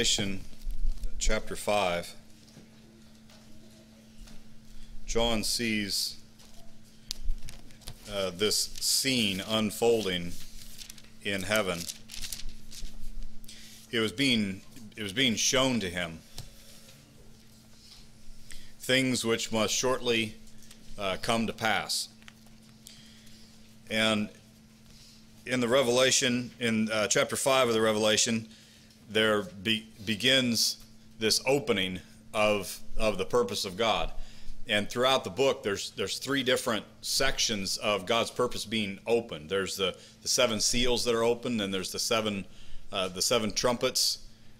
Revelation chapter 5, John sees uh, this scene unfolding in heaven. It was being it was being shown to him things which must shortly uh, come to pass. And in the Revelation, in uh, chapter 5 of the Revelation, there be, begins this opening of of the purpose of God. And throughout the book, there's there's three different sections of God's purpose being opened. There's the, the seven seals that are open, and there's the seven uh, the seven trumpets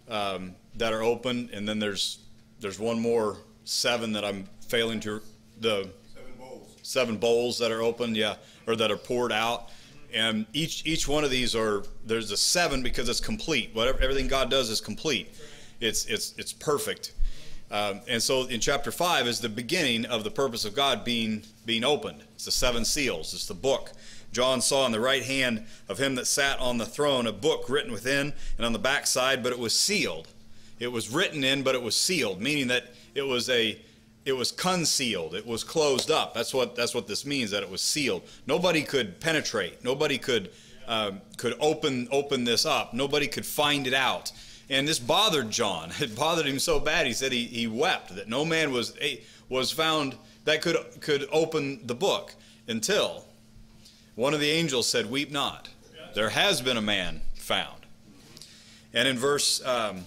um, that are open, and then there's there's one more seven that I'm failing to the Seven bowls. seven bowls that are open, yeah, or that are poured out. And each each one of these are there's a seven because it's complete. Whatever everything God does is complete. It's it's it's perfect. Um, and so in chapter five is the beginning of the purpose of God being being opened. It's the seven seals. It's the book. John saw in the right hand of him that sat on the throne a book written within and on the back side, but it was sealed. It was written in, but it was sealed, meaning that it was a it was concealed. It was closed up. That's what that's what this means. That it was sealed. Nobody could penetrate. Nobody could um, could open open this up. Nobody could find it out. And this bothered John. It bothered him so bad. He said he, he wept that no man was was found that could could open the book until one of the angels said, "Weep not. There has been a man found." And in verse um,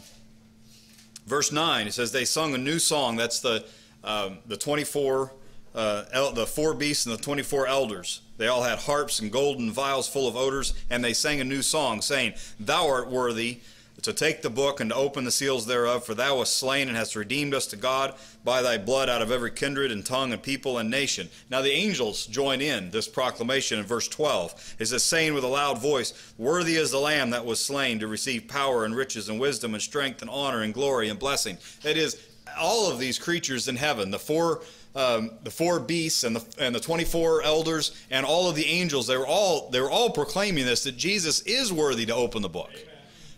verse nine, it says they sung a new song. That's the um, the 24, uh, el- the four beasts and the 24 elders. They all had harps and golden vials full of odors, and they sang a new song, saying, Thou art worthy to take the book and to open the seals thereof, for thou wast slain and hast redeemed us to God by thy blood out of every kindred and tongue and people and nation. Now the angels join in this proclamation in verse 12. It says, saying with a loud voice, Worthy is the Lamb that was slain to receive power and riches and wisdom and strength and honor and glory and blessing. That is, all of these creatures in heaven, the four um, the four beasts and the and the 24 elders and all of the angels, they were all they were all proclaiming this that Jesus is worthy to open the book.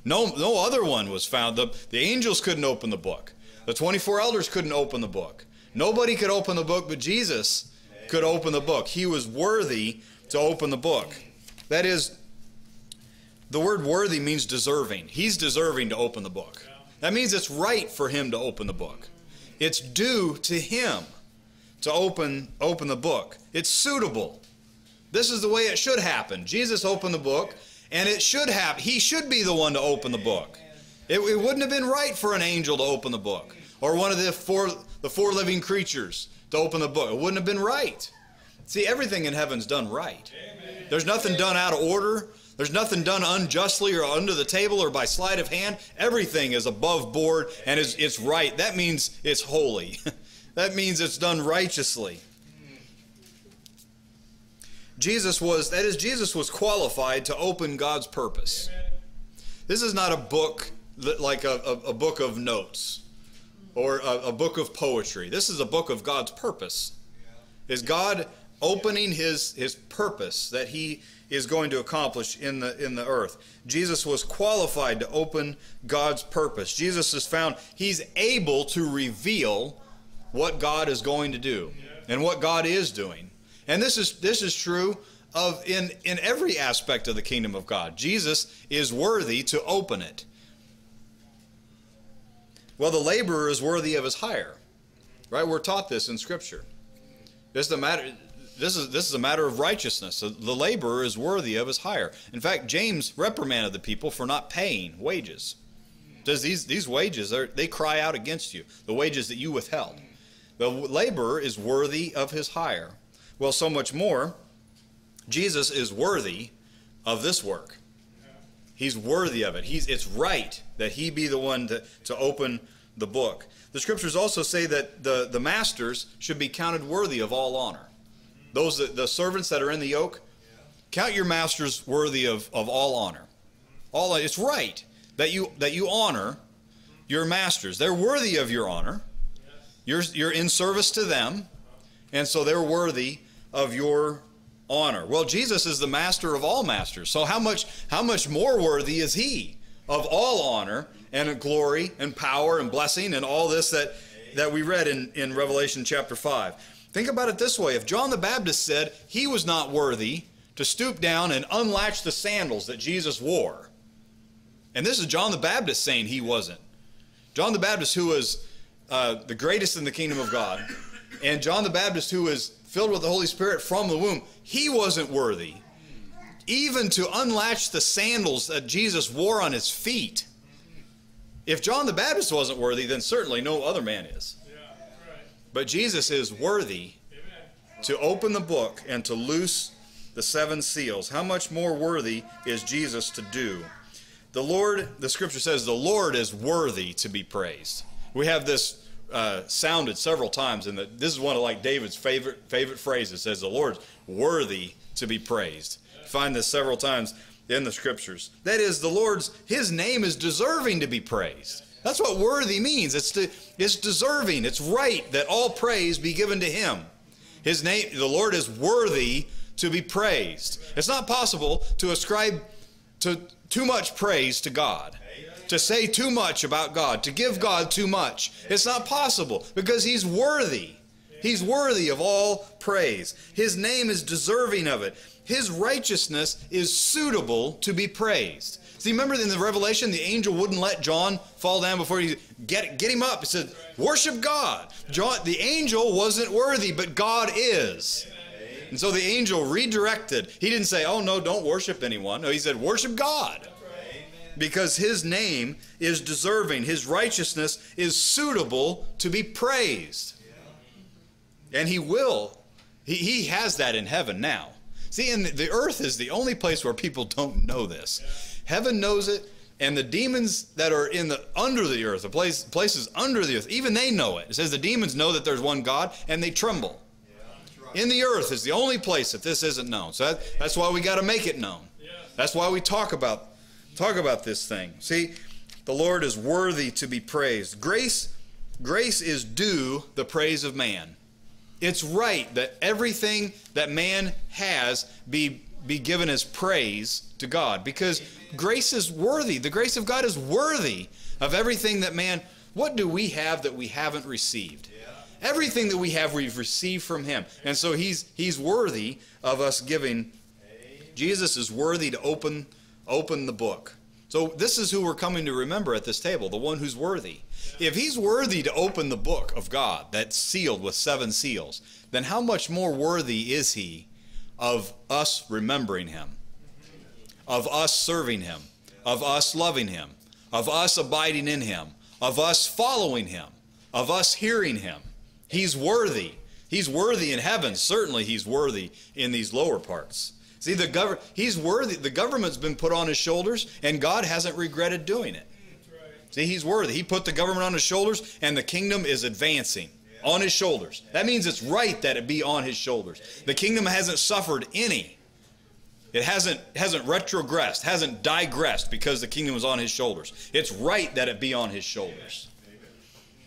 No no other one was found. The the angels couldn't open the book. The 24 elders couldn't open the book. Nobody could open the book, but Jesus could open the book. He was worthy to open the book. That is, the word worthy means deserving. He's deserving to open the book. That means it's right for him to open the book. It's due to him to open open the book. It's suitable. This is the way it should happen. Jesus opened the book, and it should have. He should be the one to open the book. It, it wouldn't have been right for an angel to open the book, or one of the four the four living creatures to open the book. It wouldn't have been right. See, everything in heaven's done right. There's nothing done out of order. There's nothing done unjustly or under the table or by sleight of hand. Everything is above board and it's right. That means it's holy. that means it's done righteously. Jesus was that is Jesus was qualified to open God's purpose. This is not a book that- like a, a, a book of notes or a, a book of poetry. This is a book of God's purpose. Is God opening his his purpose that he is going to accomplish in the in the earth. Jesus was qualified to open God's purpose. Jesus is found he's able to reveal what God is going to do and what God is doing. And this is this is true of in in every aspect of the kingdom of God. Jesus is worthy to open it. Well, the laborer is worthy of his hire. Right? We're taught this in scripture. This is a matter this is this is a matter of righteousness. The laborer is worthy of his hire. In fact, James reprimanded the people for not paying wages. Does these these wages are they cry out against you, the wages that you withheld. The laborer is worthy of his hire. Well, so much more, Jesus is worthy of this work. He's worthy of it. He's it's right that he be the one to, to open the book. The scriptures also say that the, the masters should be counted worthy of all honor. Those that, the servants that are in the yoke, count your masters worthy of, of all honor. All it's right that you that you honor your masters. They're worthy of your honor. You're you're in service to them, and so they're worthy of your honor. Well, Jesus is the master of all masters. So how much how much more worthy is he of all honor and glory and power and blessing and all this that, that we read in, in Revelation chapter 5. Think about it this way if John the Baptist said he was not worthy to stoop down and unlatch the sandals that Jesus wore, and this is John the Baptist saying he wasn't. John the Baptist, who was uh, the greatest in the kingdom of God, and John the Baptist, who was filled with the Holy Spirit from the womb, he wasn't worthy even to unlatch the sandals that Jesus wore on his feet. If John the Baptist wasn't worthy, then certainly no other man is. But Jesus is worthy to open the book and to loose the seven seals. How much more worthy is Jesus to do? The Lord, the scripture says, the Lord is worthy to be praised. We have this uh, sounded several times, and this is one of like David's favorite favorite phrases. Says the Lord's worthy to be praised. Find this several times in the scriptures. That is, the Lord's His name is deserving to be praised. That's what worthy means. It's to, it's deserving. It's right that all praise be given to Him. His name, the Lord is worthy to be praised. It's not possible to ascribe to too much praise to God to say too much about God, to give God too much. It's not possible because He's worthy. He's worthy of all praise. His name is deserving of it. His righteousness is suitable to be praised. See, remember in the Revelation, the angel wouldn't let John fall down before he get get him up. He said, "Worship God." John, the angel wasn't worthy, but God is. And so the angel redirected. He didn't say, "Oh no, don't worship anyone." No, he said, "Worship God." Because his name is deserving, his righteousness is suitable to be praised. And he will. He, he has that in heaven now. See, and the earth is the only place where people don't know this. Heaven knows it, and the demons that are in the under the earth, the place, places under the earth, even they know it. It says the demons know that there's one God, and they tremble. In the earth is the only place that this isn't known. So that, that's why we got to make it known. That's why we talk about talk about this thing. See, the Lord is worthy to be praised. Grace, grace is due the praise of man. It's right that everything that man has be be given as praise to God because grace is worthy. The grace of God is worthy of everything that man. What do we have that we haven't received? Everything that we have, we've received from Him, and so He's He's worthy of us giving. Jesus is worthy to open open the book. So this is who we're coming to remember at this table, the one who's worthy. If he's worthy to open the book of God that's sealed with seven seals, then how much more worthy is he of us remembering him, of us serving him, of us loving him, of us abiding in him, of us following him, of us hearing him? He's worthy. He's worthy in heaven. Certainly he's worthy in these lower parts. See, the gov- he's worthy. The government's been put on his shoulders, and God hasn't regretted doing it. See, he's worthy. He put the government on his shoulders, and the kingdom is advancing on his shoulders. That means it's right that it be on his shoulders. The kingdom hasn't suffered any. It hasn't hasn't retrogressed, hasn't digressed because the kingdom is on his shoulders. It's right that it be on his shoulders.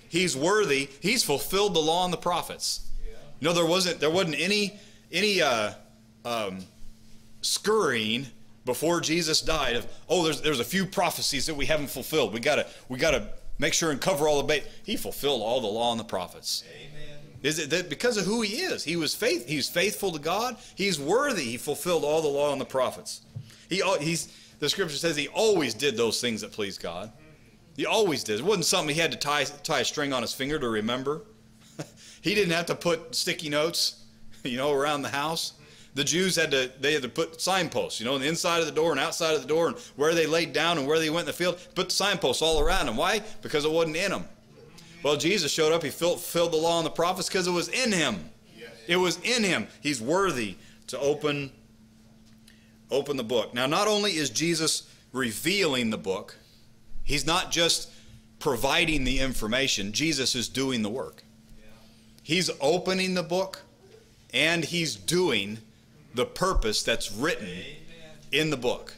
He's worthy. He's fulfilled the law and the prophets. You know, there wasn't there wasn't any any uh, um, scurrying before Jesus died of oh there's there's a few prophecies that we haven't fulfilled. We gotta we gotta make sure and cover all the bait. He fulfilled all the law and the prophets. Amen. Is it that because of who he is? He was faith. He's faithful to God. He's worthy. He fulfilled all the law and the prophets. He he's the scripture says he always did those things that pleased God. He always did. It wasn't something he had to tie tie a string on his finger to remember. he didn't have to put sticky notes, you know, around the house the Jews had to they had to put signposts, you know, on the inside of the door and outside of the door, and where they laid down and where they went in the field. Put the signposts all around them. Why? Because it wasn't in them. Well, Jesus showed up. He fulfilled the law and the prophets because it was in him. It was in him. He's worthy to open open the book. Now, not only is Jesus revealing the book, he's not just providing the information. Jesus is doing the work. He's opening the book and he's doing the purpose that's written in the book.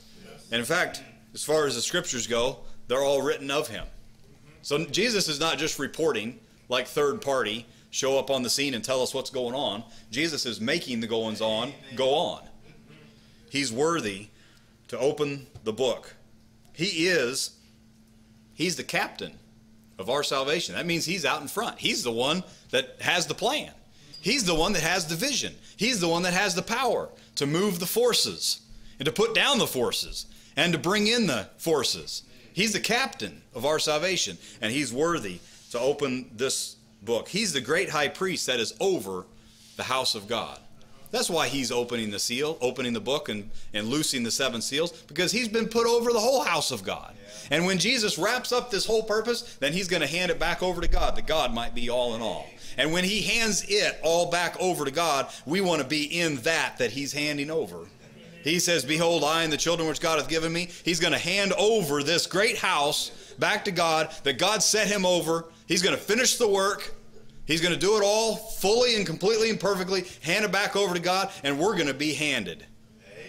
And in fact, as far as the scriptures go, they're all written of him. So Jesus is not just reporting like third party, show up on the scene and tell us what's going on. Jesus is making the goings on go on. He's worthy to open the book. He is He's the captain of our salvation. That means He's out in front. He's the one that has the plan. He's the one that has the vision. He's the one that has the power to move the forces and to put down the forces and to bring in the forces. He's the captain of our salvation, and He's worthy to open this book. He's the great high priest that is over the house of God. That's why he's opening the seal, opening the book, and, and loosing the seven seals, because he's been put over the whole house of God. Yeah. And when Jesus wraps up this whole purpose, then he's going to hand it back over to God, that God might be all in all. And when he hands it all back over to God, we want to be in that that he's handing over. He says, Behold, I and the children which God hath given me. He's going to hand over this great house back to God that God set him over. He's going to finish the work. He's going to do it all fully and completely and perfectly, hand it back over to God, and we're going to be handed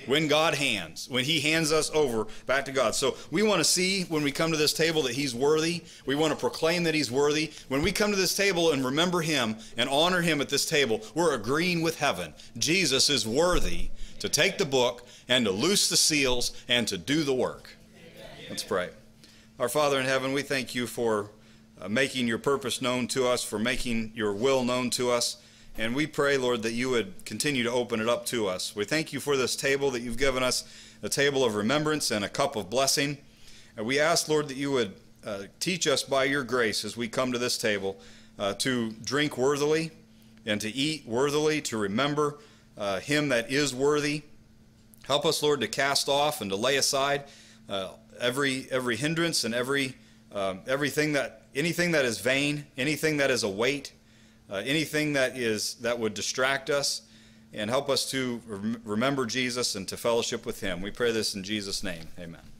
when God hands, when He hands us over back to God. So we want to see when we come to this table that He's worthy. We want to proclaim that He's worthy. When we come to this table and remember Him and honor Him at this table, we're agreeing with heaven. Jesus is worthy to take the book and to loose the seals and to do the work. Let's pray. Our Father in heaven, we thank you for making your purpose known to us, for making your will known to us. And we pray, Lord, that you would continue to open it up to us. We thank you for this table that you've given us, a table of remembrance and a cup of blessing. And we ask, Lord, that you would uh, teach us by your grace as we come to this table uh, to drink worthily and to eat worthily, to remember uh, him that is worthy. Help us, Lord, to cast off and to lay aside uh, every, every hindrance and every, um, everything that anything that is vain, anything that is a weight, uh, anything that is that would distract us, and help us to rem remember Jesus and to fellowship with Him. We pray this in Jesus' name. Amen.